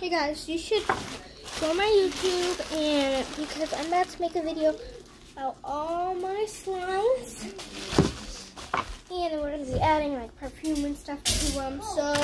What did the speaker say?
Hey guys, you should go on my YouTube and because I'm about to make a video about all my slimes. And we're gonna be adding like perfume and stuff to them. So.